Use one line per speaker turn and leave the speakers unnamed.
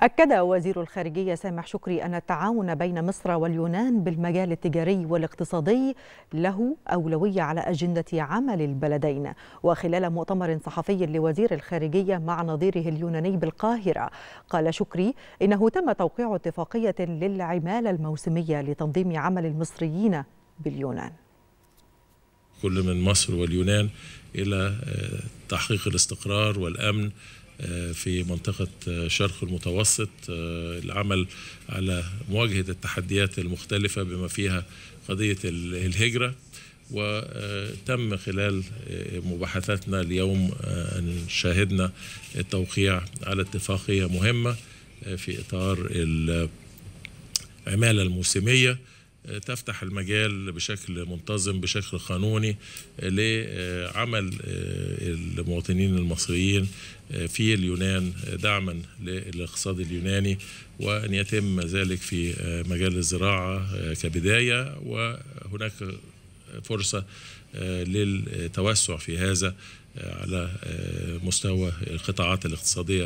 أكد وزير الخارجية سامح شكري أن التعاون بين مصر واليونان بالمجال التجاري والاقتصادي له أولوية على أجندة عمل البلدين. وخلال مؤتمر صحفي لوزير الخارجية مع نظيره اليوناني بالقاهرة قال شكري إنه تم توقيع اتفاقية للعمالة الموسمية لتنظيم عمل المصريين باليونان.
كل من مصر واليونان إلى تحقيق الاستقرار والأمن في منطقة شرق المتوسط العمل على مواجهة التحديات المختلفة بما فيها قضية الهجرة. وتم خلال مباحثاتنا اليوم أن شاهدنا التوقيع على اتفاقية مهمة في إطار العمالة الموسمية. تفتح المجال بشكل منتظم بشكل قانوني لعمل المواطنين المصريين في اليونان دعما للاقتصاد اليوناني وأن يتم ذلك في مجال الزراعة كبداية وهناك فرصة للتوسع في هذا على مستوى القطاعات الاقتصادية